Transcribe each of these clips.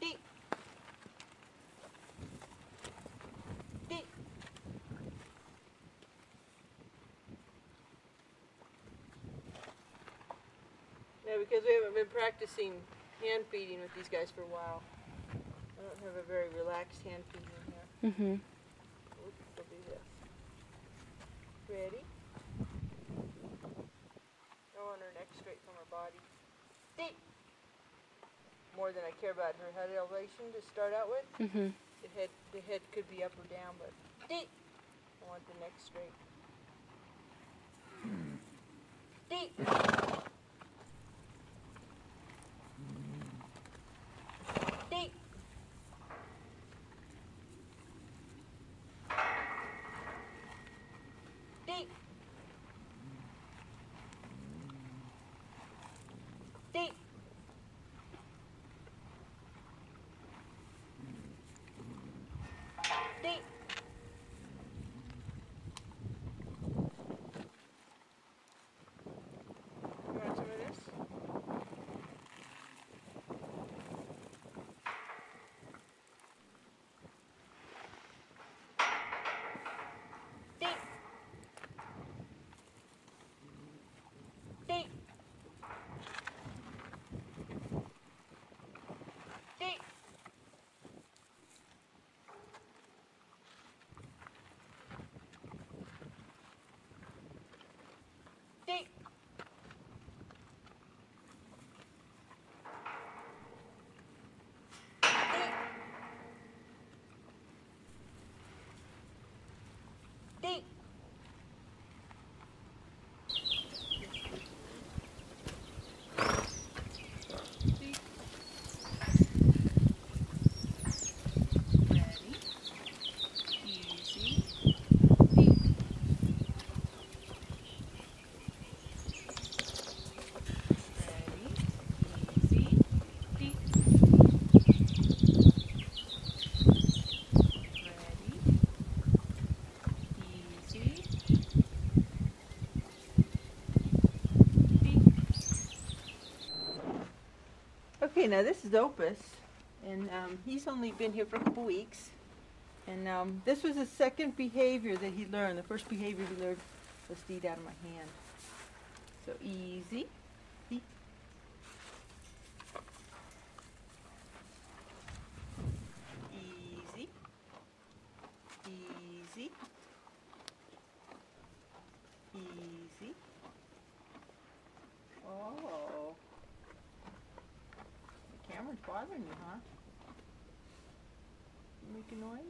deep. Deep. Yeah, because we haven't been practicing hand feeding with these guys for a while. I don't have a very relaxed hand feeding here. Mm-hmm. Oops, we'll do this. Ready? I want her neck straight from her body. Deep. More than I care about her head elevation to start out with. Mm-hmm. The head, the head could be up or down, but deep. I want the neck straight. Deep. Deep. Deep. Deep. Deep. You want some of this? Deep. Deep. Deep. Deep. Deep. Deep. Ready, easy, deep. Ready, easy, deep. Ready, easy, deep. Okay, now this is Opus, and um, he's only been here for a couple weeks. And um, this was the second behavior that he learned. The first behavior he learned was to eat out of my hand. So easy. Easy. Easy. Easy. Oh. Camera's bothering you, huh? A noise?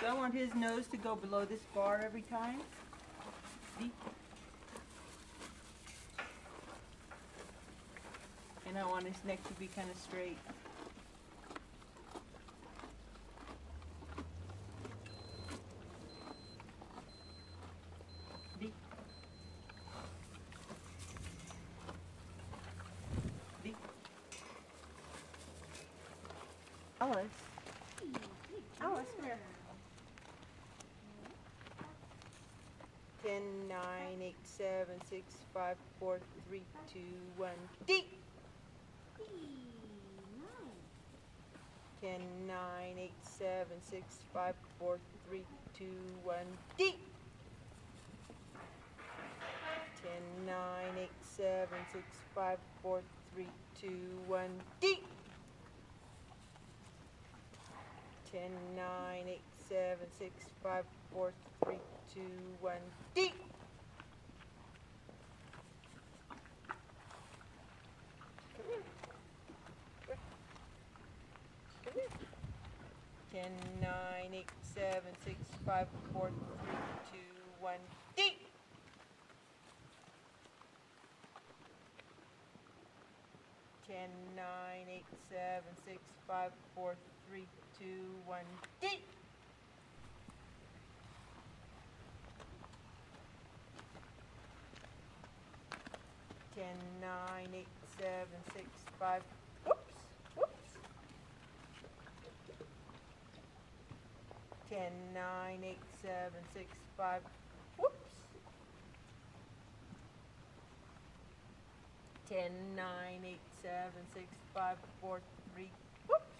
So I want his nose to go below this bar every time. And I want his neck to be kind of straight. Alice. Alice, come here. Ten, nine, eight, seven, six, five, four, three, two, one. Deep. Ten, nine, eight, seven, six, five, four, three, two, one. Deep. Ten, nine, eight, seven, six, five, four, three, two, one. Deep. Ten, nine, eight, seven, six, five, four, three, two, one. Deep. Come here. Come here. Ten, nine, eight, seven, six, five, four, three, two, one. Deep. Ten, nine, eight, seven, six, five, four, three, two, one. Deep. Ten, nine, eight, seven, six, five. Whoops. Whoops. Ten, nine, eight, seven, six, five. Whoops. Ten, nine, eight, seven, six, five, four, three, whoops.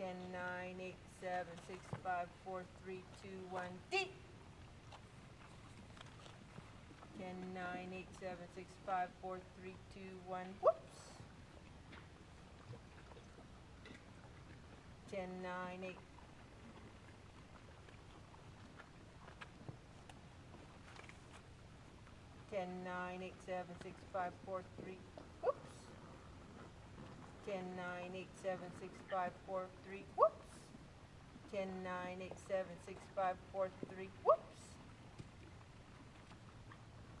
Ten, nine, eight, seven, six, five, four, three, two, one, D. Ten, nine, eight, seven, six, five, four, three, two, one, whoops. Ten, nine, eight. Ten, nine, eight, seven, six, five, four, three. Ten, nine, eight, seven, six, five, four, three, whoops. Ten, nine, eight, seven, six, five, four, three, whoops.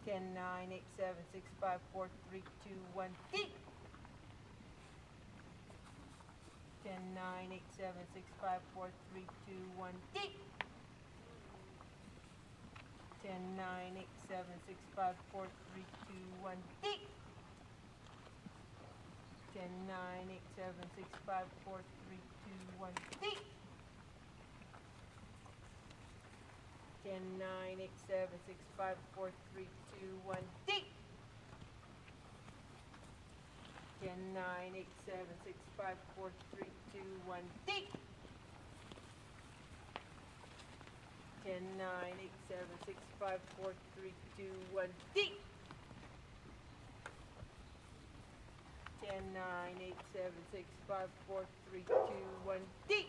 Ten, nine, eight, seven, six, five, four, three, two, one, D. Ten, nine, eight, seven, six, five, four, three, two, one, D. Ten, nine, eight, seven, six, five, four, three, two, one, D. Ten, nine, eight, seven, six, five, four, three, two, one, D. Ten, nine, eight, seven, six, five, four, three, two, one, D. Ten, nine, eight, seven, six, five, four, three, two, one, D. Ten, nine, eight, seven, six, five, four, three, two, one, D. Ten, nine, eight, seven, six, five, four, three, two, one, D.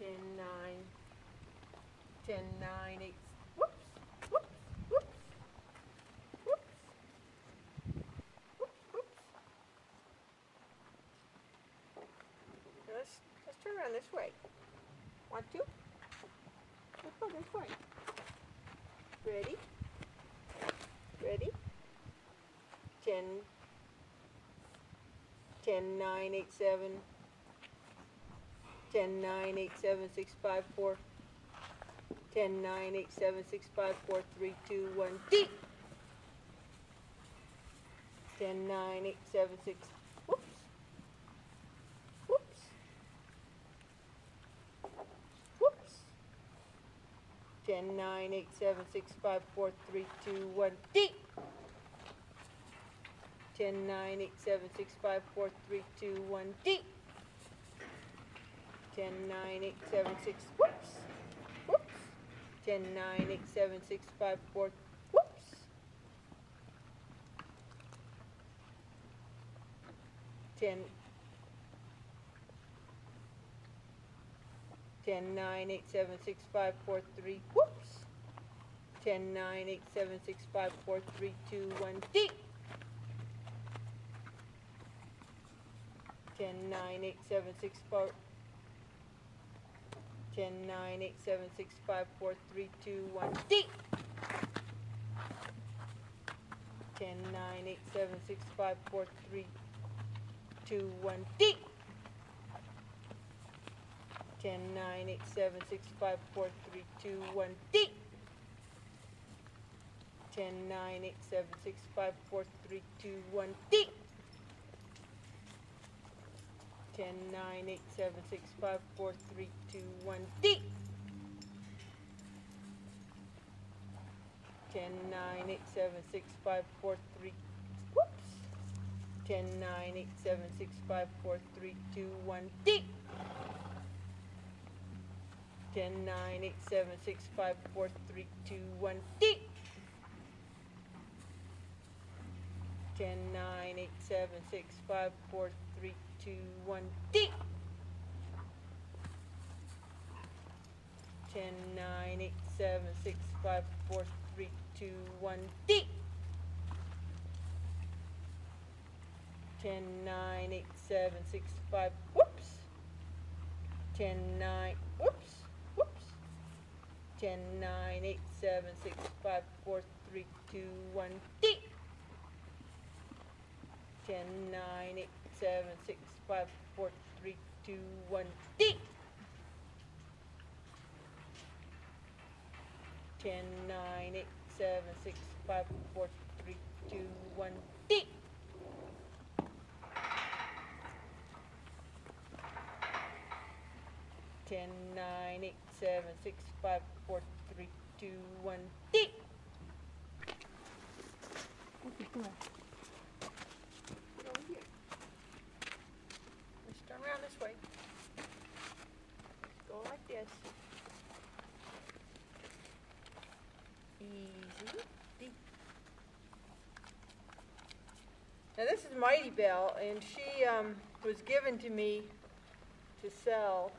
Ten, nine, ten, nine, eight, whoops, whoops, whoops, whoops, whoops, whoops. Let's, let's turn around this way. Want to? Let's go this way. Ready? Ready? 10, 10, 9, 8, 7, 10, 9, 8, 7, 6, 5, 4, 10, 9, 8, 7, 6, 5, 4, 3, 2, 1, Deep. 10, 9, 8, 7, 6, Ten, nine, eight, seven, six, five, four, three, two, one, D. Ten, nine, eight, seven, six, five, four, three, two, one, D. Ten, nine, eight, seven, six, whoops, whoops. Ten, nine, eight, seven, six, five, four, whoops. Ten, ten, nine, eight, seven, six, five, four, three, whoops. Ten, nine, eight, seven, six, five, four, three, two, one, D. Ten, nine, eight, seven, six, four, ten, nine, eight, seven, six, five, four, three, two, one, D. Ten, nine, eight, seven, six, five, four, three, two, one, D. Ten, nine, eight, seven, six, five, four, three, two, one, D. Ten, nine, eight, seven, six, five, four, three, two, one, D. Ten, nine, eight, seven, six, five, four, three, two, one, D. Ten, nine, eight, seven, six, five, four, three, whoops. Ten, nine, eight, seven, six, five, four, three, two, one, D. Ten, nine, eight, seven, six, five, four, three, two, one, D. Ten, nine, eight, seven, six, five, four, three, two, one, D. Ten, nine, eight, seven, six, five, four, three, two, one, D. Ten, nine, eight, seven, six, five, whoops. Ten, nine, whoops, whoops. Ten, nine, eight, seven, six, five, four, three, two, one, D. Ten, nine, eight, seven, six, five, four, three, two, one, D. Ten, nine, eight, seven, six, five, four, three, two, one, D. ten, nine, eight, seven, six, five, four, three, two, one, D. Okay, come on. Get over here. Let's turn around this way. Go like this. Easy. D. Now this is Mighty Bell, and she um, was given to me to sell,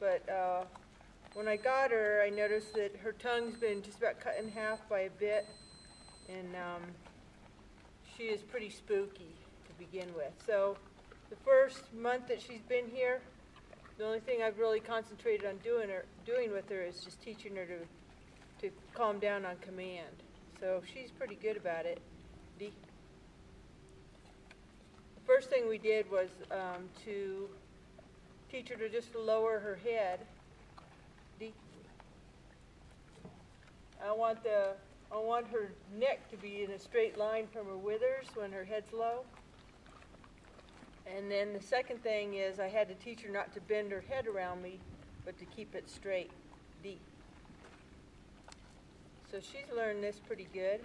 but uh, when I got her, I noticed that her tongue's been just about cut in half by a bit, and um, she is pretty spooky to begin with. So the first month that she's been here, the only thing I've really concentrated on doing her doing with her is just teaching her to to calm down on command. So she's pretty good about it. The first thing we did was um, to teach her to just lower her head. D. I want the I want her neck to be in a straight line from her withers when her head's low. And then the second thing is I had to teach her not to bend her head around me, but to keep it straight. D. So she's learned this pretty good.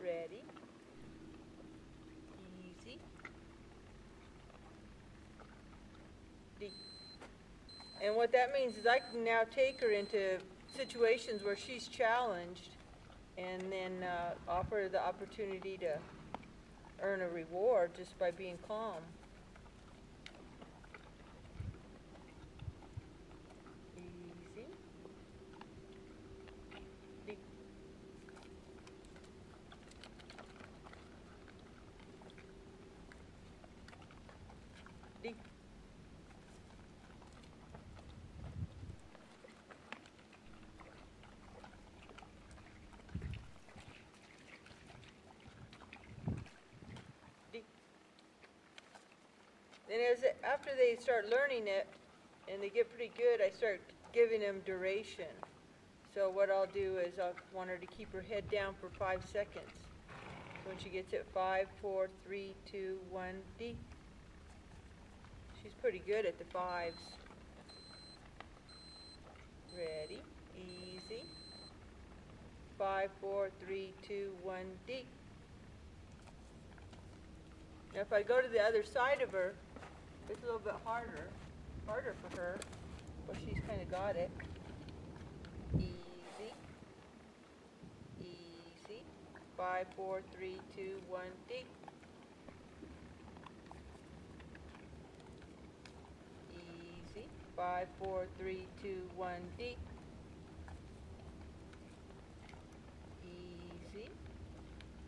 Ready. Easy. D. And what that means is I can now take her into situations where she's challenged and then uh, offer the opportunity to earn a reward just by being calm. Easy. D. D. D. Then as, after they start learning it, and they get pretty good, I start giving them duration. So what I'll do is I'll want her to keep her head down for five seconds. So when she gets it, five, four, three, two, one, D. She's pretty good at the fives. Ready, easy. Five, four, three, two, one, D. Now if I go to the other side of her, it's a little bit harder, harder for her, but she's kind of got it. Easy, easy. Five, four, three, two, one, D. Easy. Five, four, three, two, one, D. Easy.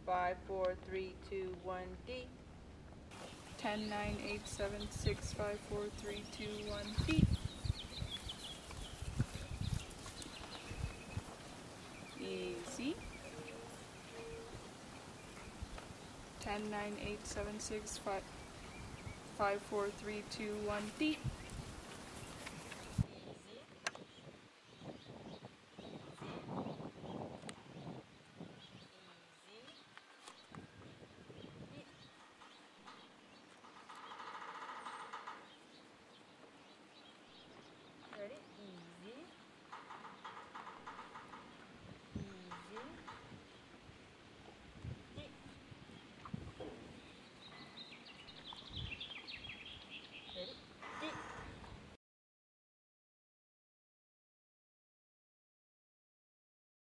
Five, four, three, two, one, D. 10, 9, 8, 7, 6, 5, 4, 3, 2, 1, D. Easy. 10, 9, 8, 7, 6, 5, 5, 4, 3, 2, 1, D.